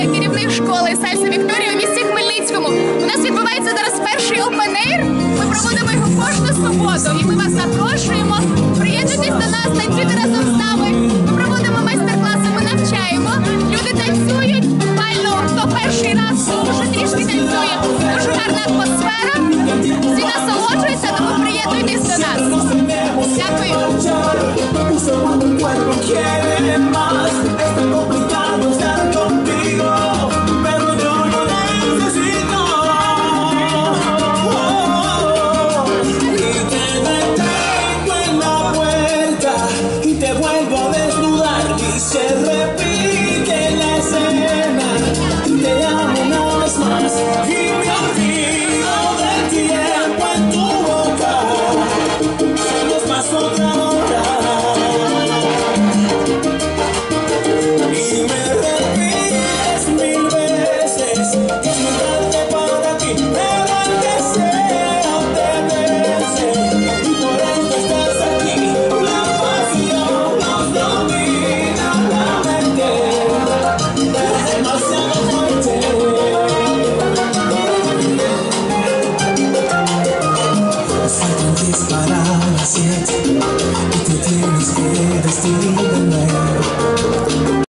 Вікторія, керівник школи Сальса Вікторія у місті Хмельницькому. У нас відбувається зараз перший опен-ейр. Ми проводимо його кожну суботу. І ми вас запрошуємо. Приєднуйтесь до нас, танцюйте разом з нами. Ми проводимо майстер-класи, ми навчаємо. Люди танцюють. Буквально хто перший раз дуже трішки танцює. Дуже гарна атмосфера. Всі насолоджуються, тому приєднуйтесь до нас. Дякую. noches para las siete y tú tienes que vestir de nuevo.